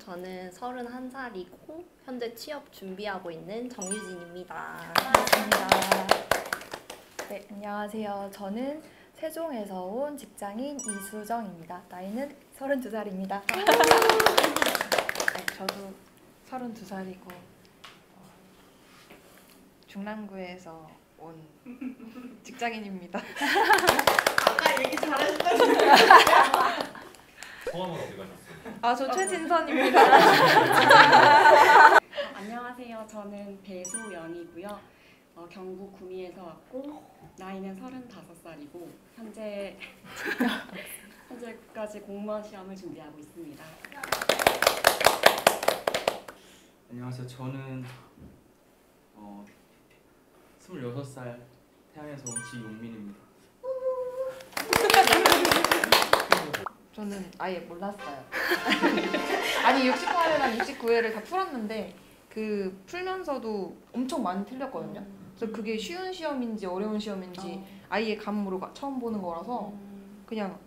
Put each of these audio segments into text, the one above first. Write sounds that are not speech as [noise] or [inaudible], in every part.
저는 31살이고 현재 취업 준비하고 있는 정유진입니다. 반갑습니다. 네, 안녕하세요. 저는 세종에서 온 직장인 이수정입니다. 나이는 32살입니다. 네, 저도 32살이고 어, 중랑구에서 온 직장인입니다. 아까 얘기 잘하셨던 성함은 어디 가셨어요? 아, 저 최진선입니다. [laughs] 안녕하세요. 저는 배소연이고요. 어, 경북 구미에서 왔고 나이는 35살이고 현재 [laughs] 현재까지 공무원 시험을 준비하고 있습니다. 안녕하세요. 저는 어, 26살 태안에서 온 지용민입니다. [laughs] 저는 아예 몰랐어요. [laughs] 아니 68회랑 69회를 다 풀었는데 그 풀면서도 엄청 많이 틀렸거든요. 그래서 그게 쉬운 시험인지 어려운 시험인지 아예 감으로 가- 처음 보는 거라서 그냥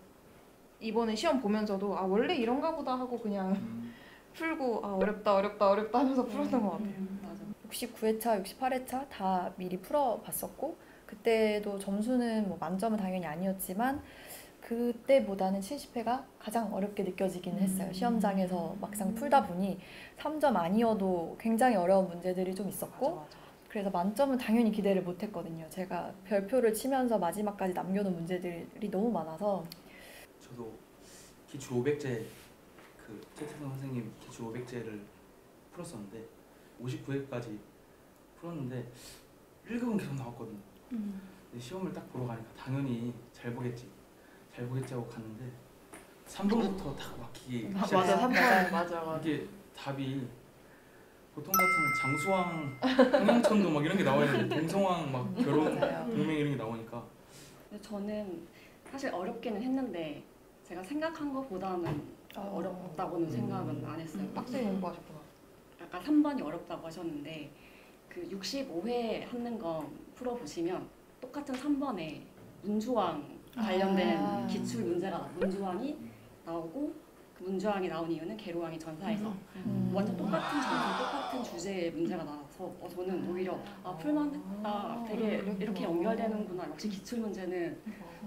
이번에 시험 보면서도 아 원래 이런가 보다 하고 그냥 음, [laughs] 풀고 아 어렵다 어렵다 어렵다 하면서 풀었던 것 같아요. 음, 맞아. 69회차, 68회차 다 미리 풀어봤었고 그때도 점수는 뭐 만점은 당연히 아니었지만 그때보다는 70회가 가장 어렵게 느껴지긴 했어요. 시험장에서 막상 풀다 보니 3점 아니어도 굉장히 어려운 문제들이 좀 있었고 그래서 만점은 당연히 기대를 못 했거든요. 제가 별표를 치면서 마지막까지 남겨놓은 문제들이 너무 많아서 저도 기출 500제 그 최태성 선생님 기출 500제를 풀었었는데 59회까지 풀었는데 1급은 계속 나왔거든요. 근데 시험을 딱 보러 가니까 당연히 잘 보겠지, 잘 보겠지 하고 갔는데 3번부터 딱 막히기 아. 맞아, 맞아, 맞아. 이게 답이 보통 같으면 장수왕, 흥양천도 막 이런 게 나와야 되는데 동성왕 막 결혼. 동맹 이런 게 나오니까 근데 저는 사실 어렵기는 했는데 제가 생각한 것보다는 어. 어렵다고는 생각은 안 했어요. 빡세게 공부하셨구나. 아까 3번이 어렵다고 하셨는데 그 65회 하는 거 풀어보시면 똑같은 3번에 문주왕 관련된 아. 기출 문제가 문주왕이 나오고 그 문주왕이 나온 이유는 계루왕이 전사해서 음. 완전 똑같은 장소 똑같은 주제의 문제가 나와서 어, 저는 오히려 아 풀만했다 되게 그랬구나. 이렇게 연결되는구나 역시 기출 문제는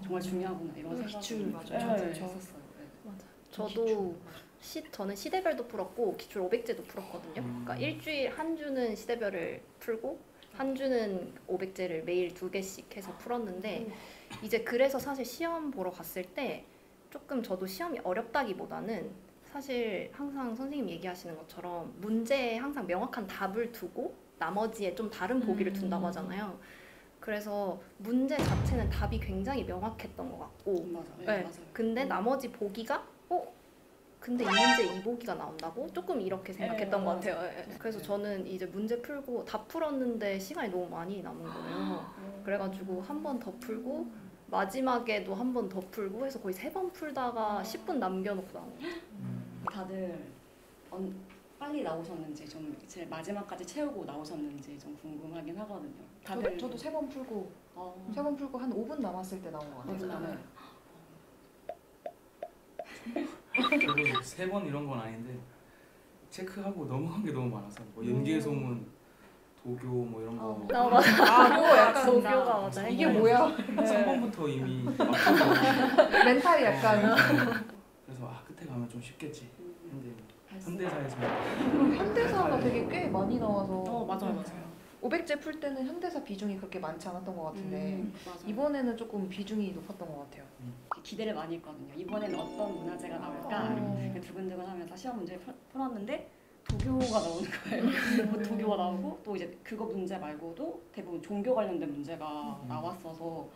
정말 중요하구나 이런 기출 맞아. 네, 저도 저- 했었어요. 네. 저도 시, 저는 시대별도 풀었고 기출 500제도 풀었거든요. 음. 그러니까 일주일 한 주는 시대별을 풀고 한 주는 500제를 매일 두 개씩 해서 풀었는데 이제 그래서 사실 시험 보러 갔을 때 조금 저도 시험이 어렵다기보다는 사실 항상 선생님 얘기하시는 것처럼 문제에 항상 명확한 답을 두고 나머지에 좀 다른 보기를 음. 둔다고 하잖아요. 그래서 문제 자체는 답이 굉장히 명확했던 것 같고 맞아, 네, 네. 맞아요. 근데 음. 나머지 보기가 어 근데 이 문제 이 보기가 나온다고 조금 이렇게 생각했던 네, 것 같아요. 예, 예. 그래서 저는 이제 문제 풀고 다 풀었는데 시간이 너무 많이 남은 거예요. 그래가지고 한 번 더 풀고 마지막에도 한 번 더 풀고 해서 거의 세 번 풀다가 10분 남겨놓고 나온 거예요. 다들 언, 빨리 나오셨는지 좀 제일 마지막까지 채우고 나오셨는지 좀 궁금하긴 하거든요. 다들 저도, 저도 세 번 풀고 어, 세번 풀고 한 5분 남았을 때 나온 것 같아요. 아. 저도 세 번 이런 건 아닌데 체크하고 넘어간 게 너무 많아서 뭐 연기의 소문, 도교 뭐 이런 거 어. 나 맞아. 아, 그거 약간 도교가 맞아. 이게 뭐야? 3번부터 이미 [laughs] 멘탈이 약간 그래서 아 끝에 가면 좀 쉽겠지 근데 할수 현대사에서 현대사가 되게 꽤 많이 나와서 어 맞아요 맞아요. 500제 풀 때는 현대사 비중이 그렇게 많지 않았던 것 같은데 음. 이번에는 조금 비중이 높았던 것 같아요. 기대를 많이 했거든요. 이번에는 어떤 문화재가 나올까 음. 이렇게 두근두근하면서 시험 문제 풀- 풀었는데 도교가 나오는 거예요. 뭐 도교가 나오고 또 이제 그거 문제 말고도 대부분 종교 관련된 문제가 음. 나왔어서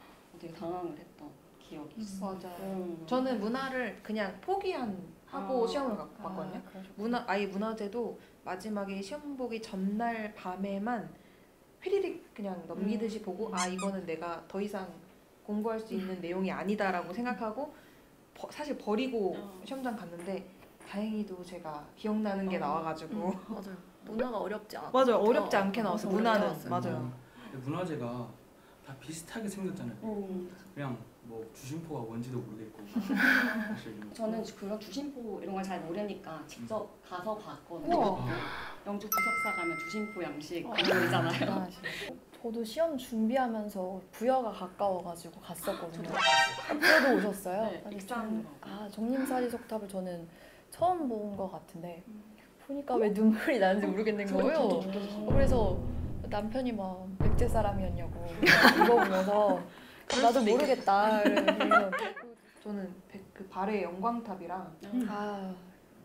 되게 당황을 했던 기억이 있어요. 맞아요. 음. 저는 문화를 그냥 포기한 하고 아. 시험을 가- 봤거든요. 문화 아예 문화제도 마지막에 시험 보기 전날 밤에만 휘리릭 그냥 넘기듯이 보고 아 이거는 내가 더 이상 공부할 수 있는 내용이 아니다라고 생각하고 버- 사실 버리고 어. 시험장 갔는데 다행히도 제가 기억나는 게 어. 나와가지고 맞아요. 문화가 어렵지 않아. 맞아요 어렵지 않게 나왔어요 어렵지 문화는. 맞아요 문화재가 다 비슷하게 생겼잖아요 음. 그냥 뭐 주심포가 뭔지도 모르겠고 사실 [laughs] 뭐. 저는 그런 주심포 이런 걸 잘 모르니까 직접 가서 봤거든요. 우와. 아, 영주 부석사 가면 주심포 양식 어. 그거 있잖아요. 대단하시네. 저도 시험 준비하면서 부여가 가까워가지고 갔었거든요. 저도 아, 부여도 오셨어요? 네, 익산. 아 정림사리석탑을 저는 처음 본 것 같은데 보니까 왜 눈물이 나는지 모르겠는 거예요. 그래서 남편이 막 백제 사람이었냐고 [laughs] 이거 보면서 나도 모르겠다. 그래서 [laughs] 저는 백- 그 발의 영광탑이랑 아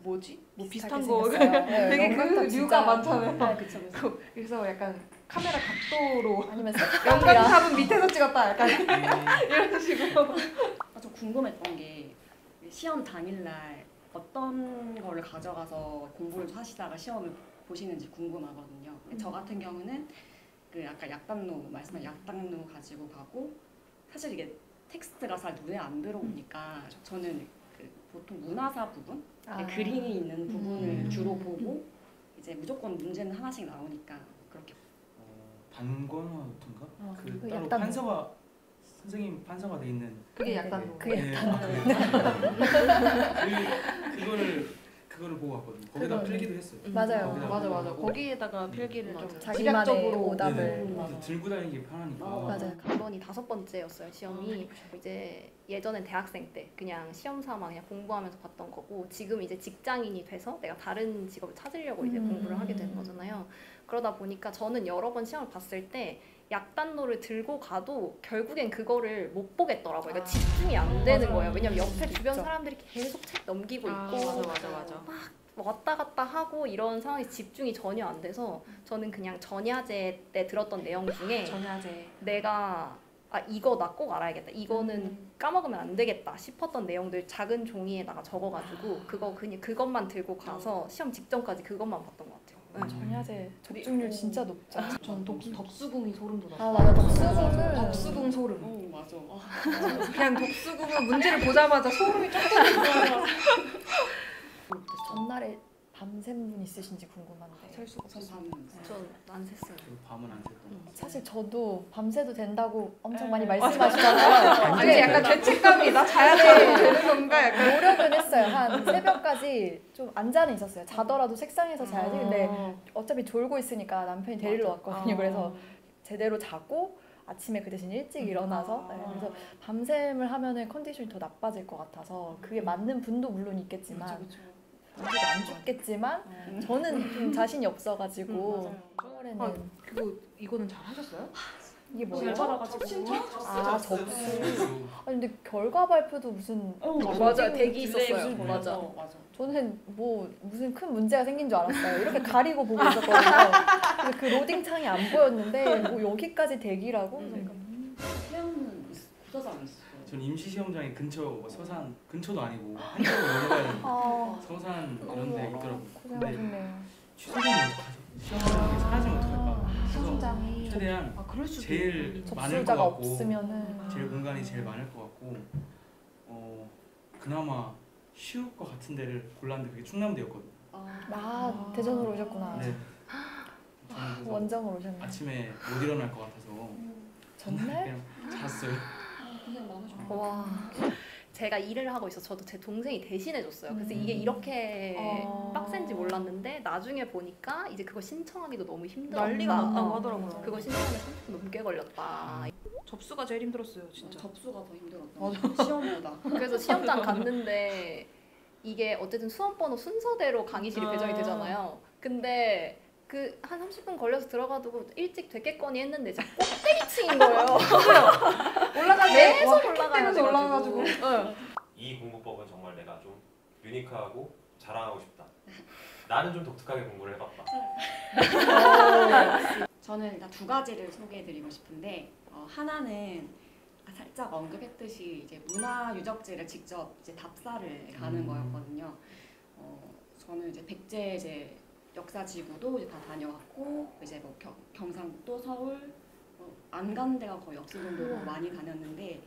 뭐지? 뭐 비슷한 거. 네, 되게 그 영광탑 류가 많잖아요. 아, 그쵸, 그쵸. 그래서 약간 카메라 각도로 아니면 [laughs] 영광탑은 밑에서 찍었다 약간 네. [laughs] 이런 식으로 아, 저 궁금했던 게 시험 당일날 어떤 거를 가져가서 공부를 하시다가 시험을 보시는지 궁금하거든요. 근데 저 같은 경우는 그 아까 약단노 말씀한 약단노 가지고 가고 사실 이게 텍스트가 잘 눈에 안 들어오니까 저는 그 보통 문화사 부분 아. 그림이 있는 부분을 음. 주로 보고 이제 무조건 문제는 하나씩 나오니까 그렇게 어, 단권화부터인가? 어, 그그 따로 약간 판서가 선생님 판서가 돼 있는 그게 네, 약간 네, 뭐 그게 네, 아, [laughs] 그래요? 그, 그거를 그거를 보고 왔거든요. 거기다 그거는- 필기도 했어요. 음. 맞아요. 거기다 맞아 맞아 하고 거기에다가 음. 필기를 맞아. 좀 자기만의 오답을 네네. 맞아. 그래서 들고 다니기 편하니까. 어, 맞아요. 이번이 다섯 번째였어요 시험이 이제 예전엔 대학생 때 그냥 시험 삼아 그냥 공부하면서 봤던 거고 지금 이제 직장인이 돼서 내가 다른 직업을 찾으려고 이제 음. 공부를 하게 된 거잖아요 그러다 보니까 저는 여러 번 시험을 봤을 때 약단노를 들고 가도 결국엔 그거를 못 보겠더라고요 그러니까 아. 집중이 안 되는. 거예요 왜냐면 옆에 주변. 사람들이 계속 책 넘기고 아, 있고 맞아 맞아 맞아 왔다 갔다 하고 이런 상황에 집중이 전혀 안 돼서 저는 그냥 전야제 때 들었던 내용 중에 전야제 내가 아 이거 나 꼭 알아야겠다. 이거는 음. 까먹으면 안 되겠다 싶었던 내용들 작은 종이에다가 적어가지고 그거 그냥 그것만 들고 가서 시험 직전까지 그것만 봤던 것 같아요. 네. 음. 전야제 적중률 진짜 높죠. [laughs] 전 덕, 덕수궁이 소름 돋았어 아 맞아 덕수궁은 덕수궁 소름 어 맞아. 아, 그냥 덕수궁은 문제를 보자마자 소름이 쫙 [laughs] 전날에 밤샘 분 있으신지 궁금한데 셀 수가 없어 밤은 전안 샜어요. 저도 밤은 안 샜던 것 같아요. 사실 저도 밤새도 된다고 엄청 에, 많이 맞아. 말씀하시잖아요. 아니 약간 죄책감이 나 자야 돼 되는 건가 약간 노력은 했어요. 한 새벽까지 좀 앉아는 있었어요. 자더라도 책상에서 자야지. 근데 어. 어차피 졸고 있으니까 남편이 데리러 왔거든요. 아. 그래서 제대로 자고 아침에 그 대신 일찍 일어나서 아. 네, 그래서 밤샘을 하면은 컨디션이 더 나빠질 것 같아서 그게 맞는 분도 물론 있겠지만 그쵸, 그쵸. 아무도 안 죽겠지만 음. 저는 좀 자신이 음, 없어가지고. 3월에는 아, 그거 이거는 잘 하셨어요? 이게 잘 뭐예요? 신청? 아 접수. 접수. 아니 근데 결과 발표도 무슨 어, 맞아요. 대기 있었어요. 무슨- 맞아. 어, 맞아. 저는 뭐 무슨 큰 문제가 생긴 줄 알았어요. 이렇게 가리고 보고 있었거든요. 근데 그 로딩 창이 안 보였는데 뭐 여기까지 대기라고? 음. 음. 태양은 부서장 있어요. 전 임시 시험장이 근처 뭐 서산 근처도 아니고 [laughs] 한쪽으로 넘어가야 되는 아 서산 이런 데 있더라고요. 근데 고생하셨네요. 취소되면 어떡하죠? 시험장이 사라지면 어떡할까? 그래서 시험장이 최대한 아 그럴 수도 제일 있- 많을 것 접수자가 같고 없으면은 제일 공간이 제일 많을 것 같고 어 그나마 쉬울 것 같은 데를 골랐는데 그게 충남대였거든요. 아 대전으로 오셨구나. 네. 저는 그래서 원정으로 오셨네. 아침에 못 일어날 것 같아서 전날? 그냥 잤어요. [laughs] 고생 많으셨고. 와. 제가 일을 하고 있어. 저도 제 동생이 대신해 줬어요. 그래서 이게 음. 이렇게 어. 빡센지 몰랐는데 나중에 보니까 이제 그거 신청하기도 너무 힘들었다. 난리가 났다고 어. 하더라고요. 그거 신청하면 30분 넘게 걸렸다. 접수가 제일 힘들었어요 진짜 접수가 더 힘들었다. 맞아. 시험보다. [laughs] 그래서 시험장 갔는데 이게 어쨌든 수험 번호 순서대로 강의실이 아. 배정이 되잖아요. 근데 그 한 30분 걸려서 들어가도 일찍 됐겠거니 했는데 진짜 꼭대기층인 거예요. [laughs] 올라가게 계속 와, 올라가가지고. 올라가가지고. 응. 이 공부법은 정말 내가 좀 유니크하고 자랑하고 싶다. 나는 좀 독특하게 공부를 해봤다. 저는 일단 두 가지를 소개해드리고 싶은데 어, 하나는 살짝 언급했듯이 이제 문화 유적지를 직접 이제 답사를 가는 음. 거였거든요. 어, 저는 이제 백제 이제 역사지구도 이제 다 다녀왔고 이제 뭐 경, 경상북도 서울 어, 안 가는 데가 거의 없을 정도로 많이 다녔는데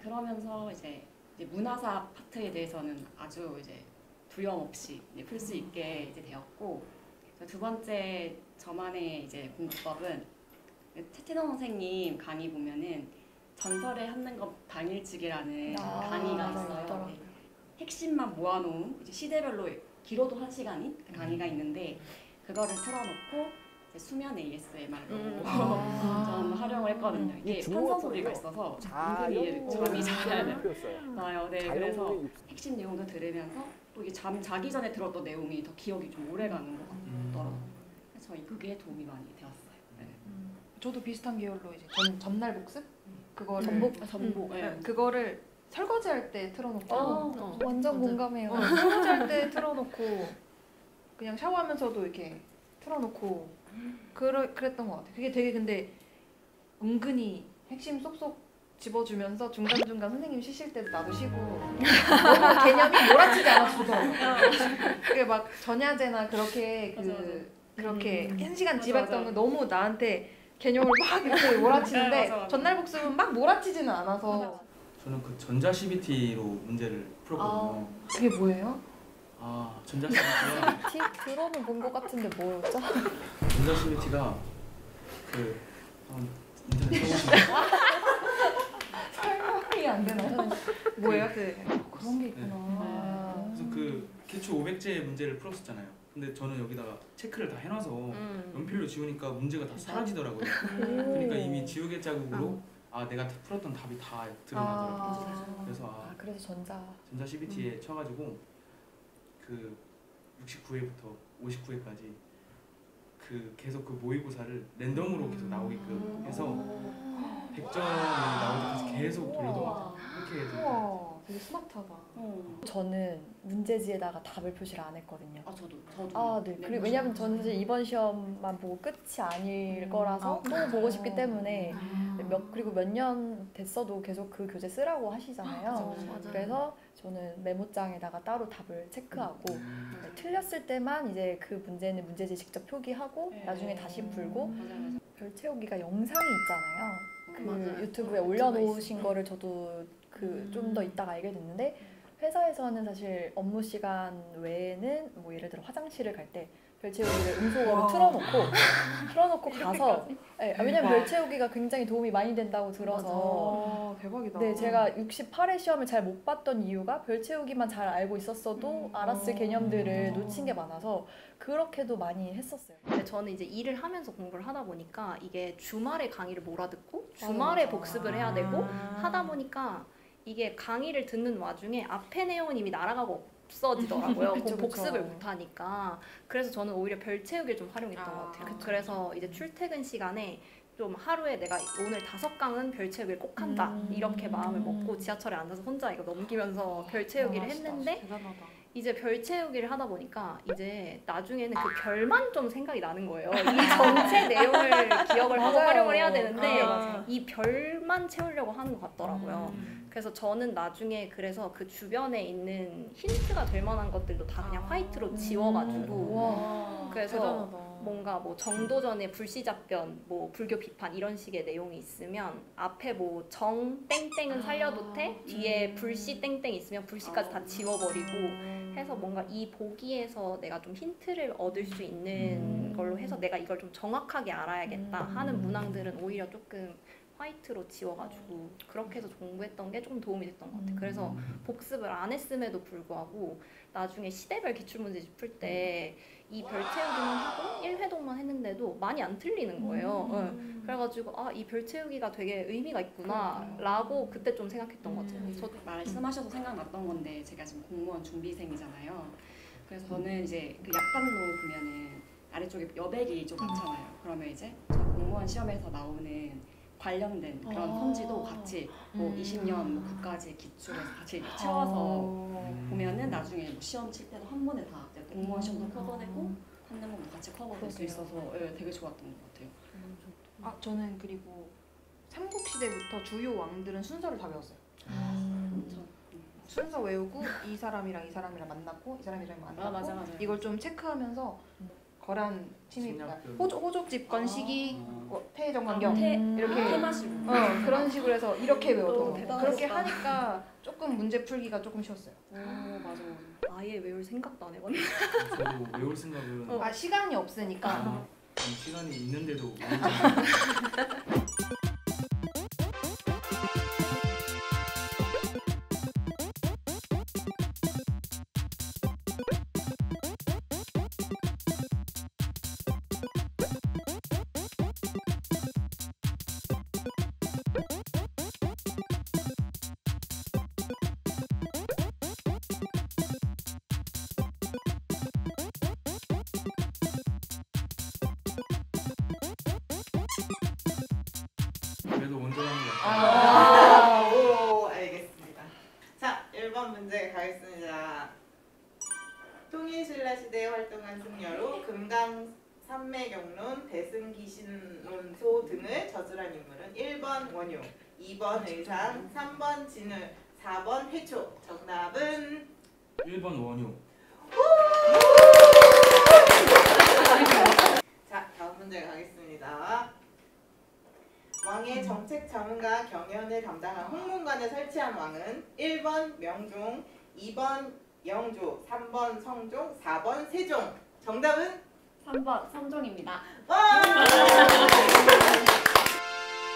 그러면서 이제, 이제 문화사 파트에 대해서는 아주 이제 두려움 없이 풀 수 있게 이제 되었고 두 번째 저만의 이제 공부법은 태태동 선생님 강의 보면은 전설의 한능검 당일치기라는 아, 강의가. 있어요. 네. 핵심만 모아놓은 시대별로 길어도 한 시간인 강의가 있는데 그거를 틀어놓고 이제 수면 ASMR로 음. [laughs] 아. 좀 활용을 했거든요. 이게 판서 소리가 있어서 은근히 잠이 잘 나요. 네, 그래서 핵심 내용도 들으면서 또 이게 잠 자기 전에 들었던 내용이 더 기억이 좀 오래 가는 것 같더라고요. 그래서 저희 그게 도움이 많이 되었어요. 네. 저도 비슷한 계열로 이제 전, 전날 복습 그거를 전복? 전복. 네, 네. 그거를 설거지할 때 틀어놓고 어. 완전 맞아. 공감해요. 어, 설거지할 때 틀어놓고 그냥 샤워하면서도 이렇게 틀어놓고 그러, 그랬던 것 같아요. 그게 되게 근데 은근히 핵심 쏙쏙 집어주면서 중간중간 선생님 쉬실 때도 나도 쉬고 개념이 몰아치지 않아서 좋더라고요. 그게 막 전야제나 그렇게 그 맞아, 맞아. 그렇게 음. 한 시간 집했던. 건 너무 나한테 개념을 막 이렇게 몰아치는데 네. 전날 복습은 막 몰아치지는 않아서 저는 그 전자 CBT로 문제를 풀었거든요. 그게 뭐예요? 아, 전자 CBT가 티 [laughs] 들어는 본것 같은데 뭐였죠? 전자 CBT가 그 한번 인터넷 [laughs] 설명이 안 되나요? 뭐예요? 그 그런 게 있구나. 네. 그래서 그 기초 500제 문제를 풀었었잖아요. 근데 저는 여기다가 체크를 다 해놔서 음. 연필로 지우니까 문제가 다 사라지더라고요. 그러니까 이미 지우개 자국으로 아 내가 풀었던 답이 다 드러나더라고요. 아, 그래서 아 아 그래서 전자. 전자 CBT에 쳐가지고 그 69회부터 59회까지 그 계속 그 모의고사를 랜덤으로 계속 나오게끔 해서 100점이 나올 때까지 계속 같아요. 그렇게 해도 되게 스마트하다. 어. 저는 문제지에다가 답을 표시를 안 했거든요. 아 저도 저도. 아, 네. 그리고 왜냐면 저는 이제 이번 시험만 보고 끝이 아닐 거라서 또 보고 싶기 때문에 몇 그리고 몇 년 됐어도 계속 그 교재 쓰라고 하시잖아요. 맞아. 그래서 저는 메모장에다가 따로 답을 체크하고 음, 네, 틀렸을 때만 이제 그 문제는 문제지 직접 표기하고 네. 나중에 다시 풀고 맞아요, 맞아요. 별 채우기가 영상이 있잖아요. 그 맞아요. 유튜브에 어, 올려놓으신 거를 저도 그 음. 좀더 이따가 알게 됐는데 회사에서는 사실 업무 시간 외에는 뭐 예를 들어 화장실을 갈 때 별채우기를 음소거로 틀어놓고 틀어놓고 [laughs] 가서 네, 아, 왜냐면. 별채우기가 굉장히 도움이 많이 된다고 들어서 아 대박이다. 네 제가 68회 시험을 잘 못 봤던 이유가 별채우기만 잘 알고 있었어도 음. 알았을 어. 개념들을 어. 놓친 게 많아서 그렇게도 많이 했었어요. 근데 저는 이제 일을 하면서 공부를 하다 보니까 이게 주말에 강의를 몰아듣고 주말에 맞아. 복습을 해야 되고 하다 보니까 이게 강의를 듣는 와중에 앞에 내용은 이미 날아가고 없어지더라고요. [laughs] 그쵸, 복습을 그쵸. 못 하니까. 그래서 저는 오히려 별 채우기를 좀 활용했던 아, 것 같아요. 그쵸. 그래서 이제 출퇴근 시간에 좀 하루에 내가 오늘 다섯 강은 별 채우기를 꼭 한다 음. 이렇게 마음을 먹고 지하철에 앉아서 혼자 이거 넘기면서 별 채우기를 대단하시다. 했는데 대단하다. 이제 별 채우기를 하다 보니까 이제 나중에는 그 별만 좀 생각이 나는 거예요. 이 전체 [laughs] 내용을 기억을 하고. 활용을 해야 되는데 아. 이 별만 채우려고 하는 것 같더라고요. 음. 그래서 저는 나중에 그래서 그 주변에 있는 힌트가 될 만한 것들도 다 그냥 아. 화이트로 지워가지고 와. 그래서 대단하다. 뭔가 뭐 정도전의 불시잡변, 뭐 불교 비판 이런 식의 내용이 있으면 앞에 뭐 정 땡땡은 살려도 돼 뒤에 불시 땡땡 있으면 불시까지 다 지워버리고 해서 뭔가 이 보기에서 내가 좀 힌트를 얻을 수 있는 음. 걸로 해서 내가 이걸 좀 정확하게 알아야겠다 음. 하는 문항들은 오히려 조금 화이트로 지워가지고 그렇게 해서 공부했던 게 조금 도움이 됐던 것 같아요. 그래서 복습을 안 했음에도 불구하고 나중에 시대별 기출문제집 풀 때 이 별 채우기만 하고 1회독만 했는데도 많이 안 틀리는 거예요. 음. 응. 그래가지고 아 이 별 채우기가 되게 의미가 있구나 라고 그때 좀 생각했던 것 같아요. 저도 말씀하셔서 생각났던 건데 제가 지금 공무원 준비생이잖아요. 그래서 저는 이제 그 약관로 보면은 아래쪽에 여백이 좀 많잖아요. 그러면 이제 저 공무원 시험에서 나오는 관련된 그런 아. 편지도 같이 뭐 음. 20년 뭐 국가직 기출에서 같이 이렇게 채워서 보면은 나중에 뭐 시험 칠 때도 한 번에 다 공무원 시험도 커버되고 한는 것도 같이 커버될 수. 있어서 예, 되게 좋았던 것 같아요. 아 저는 그리고 삼국 시대부터 주요 왕들은 순서를 다 외웠어요. 음. 저- 순서 외우고 이 사람이랑 이 사람이랑 만났고 이 사람이랑 만났고 아 맞아 맞아. 이걸 좀 체크하면서 거란 침입, 침략군. 호족, 호족 집권 시기, 아. 뭐 태정 강경 태- 이렇게 테마식으로. 어, 그런 식으로 해서 이렇게 외워도. 그렇게 하니까 조금 문제 풀기가 조금 쉬웠어요. 오 맞아 맞아. 아예 외울 생각도 안 해봤네. 저도 외울 생각은 어. 아 시간이 없으니까 아, 시간이 있는데도 [laughs] 활동한 승려로 금강 산매경론, 대승기신론소 등을 저술한 인물은 1번 원효, 2번 의상, 3번 진우, 4번 회초. 정답은 1번 원효. [laughs] 자, 다음 문제 가겠습니다. 왕의 정책 자문과 경연을 담당한 홍문관을 설치한 왕은 1번 명종, 2번 영조, 3번 성종, 4번 세종. 정답은 3번 성종입니다. 와!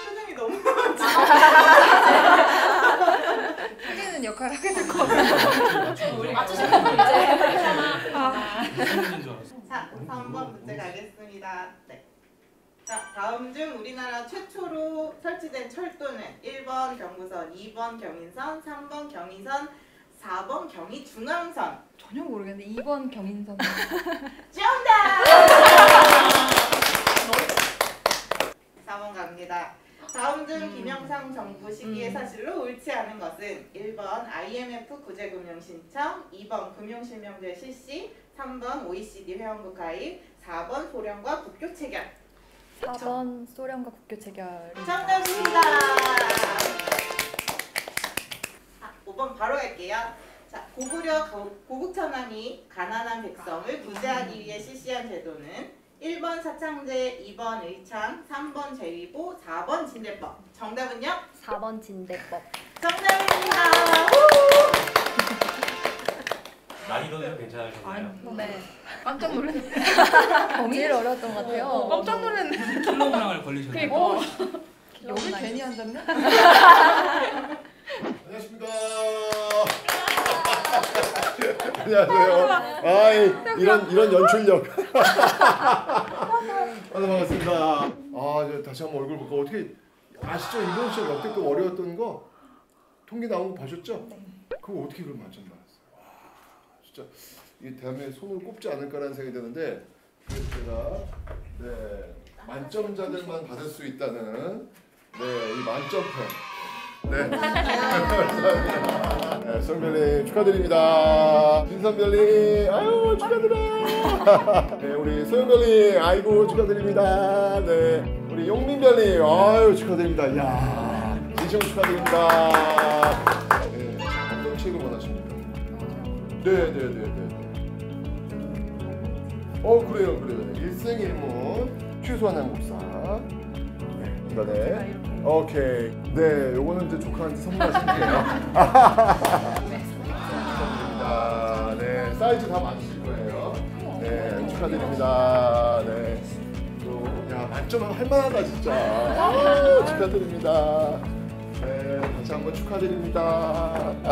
표정이 너무 하기는 역할을 하게 될 것 같아요. 우리 맞추시면 이제. 자, 3번 문제 가겠습니다. 네. 자, 다음 중 우리나라 최초로 설치된 철도는 1번 경부선, 2번 경인선, 3번 경의선, 4번 경의 중앙선. 전혀 모르겠는데 2번 경인선. [laughs] 정답! [laughs] 4번 갑니다. 다음 중 김영삼 정부 시기의 사실로 옳지 않은 것은 1번 IMF 구제금융 신청, 2번 금융실명제 실시, 3번 OECD 회원국 가입, 4번 소련과 국교 체결. 4번 소련과 국교 체결. 정답입니다. 자, 5번 바로 갈게요. 자, 고구려 고- 고국천왕이 가난한 백성을 구제하기 위해 실시한 제도는 1번 사창제, 2번 의창, 3번 제위보, 4번 진대법. 정답은요? 4번 진대법. 정답입니다. 난이도는 좀 괜찮으셨나요? 네. 깜짝 놀랐네. [laughs] 제일 어려웠던 것 같아요. 어, 깜짝 놀랐네. 킬로그램을 걸리셨네요. 어, [laughs] 여기 괜히 앉았나? [laughs] 안녕하십니까. [laughs] 안녕하세요. 아이 이런 이런 연출력. [laughs] 아, 반갑습니다. 아, 저 다시 한번 얼굴 볼까 어떻게 아시죠? 이번 시험 역대급 어려웠던 거 통계 나온 거 보셨죠? 그거 어떻게 그걸 만점 받았어요? 와, 진짜 이 다음에 손을 꼽지 않을까라는 생각이 드는데 제가 네 만점자들만 받을 수 있다는 네 이 만점편. 네. 네, 성별님 축하드립니다. 진선별님, 아유 축하드려요. [laughs] 네, 우리 소영별님, 아이고 축하드립니다. 네, 우리 용민별님, 아유 축하드립니다. 이야, 진심 축하드립니다. 네, 어떤 책을 원하십니까? 네, 네, 네, 네. 어, 그래요, 그래요. 일생일문 최소한 한국사. 네, 이거네. 오케이. 네, 요거는 이제 조카한테 선물하실게요. [laughs] 축하드립니다. 네, 사이즈 다 맞으실 거예요. 네, 축하드립니다. 네. 또, 야, 만점 할 만하다, 진짜. 아, 축하드립니다. 네, 다시 한번 축하드립니다. [laughs]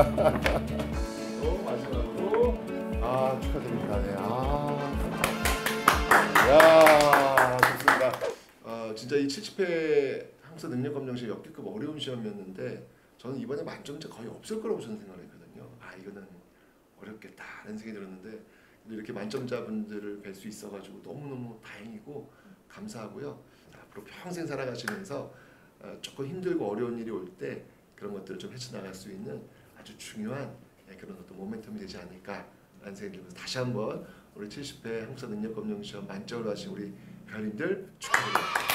또, 마지막으로, 아, 축하드립니다. 네, 아. 야, 좋습니다. 아, 진짜 이 70회 항사 능력 검정시 역대급 어려운 시험이었는데 저는 이번에 만점자 거의 없을 거라고 저는 생각을 했거든요. 아 이거는 어렵겠다 라는 생각이 들었는데 이렇게 만점자분들을 뵐 수 있어가지고 너무너무 다행이고 감사하고요. 앞으로 평생 살아가시면서 어, 조금 힘들고 어려운 일이 올 때 그런 것들을 좀 헤쳐나갈 수 있는 아주 중요한 예, 그런 어떤 모멘텀이 되지 않을까라는 생각이 들면서 다시 한번 우리 70회 항사 능력 검정 시험 만점을 하신 우리 별님들 축하드립니다.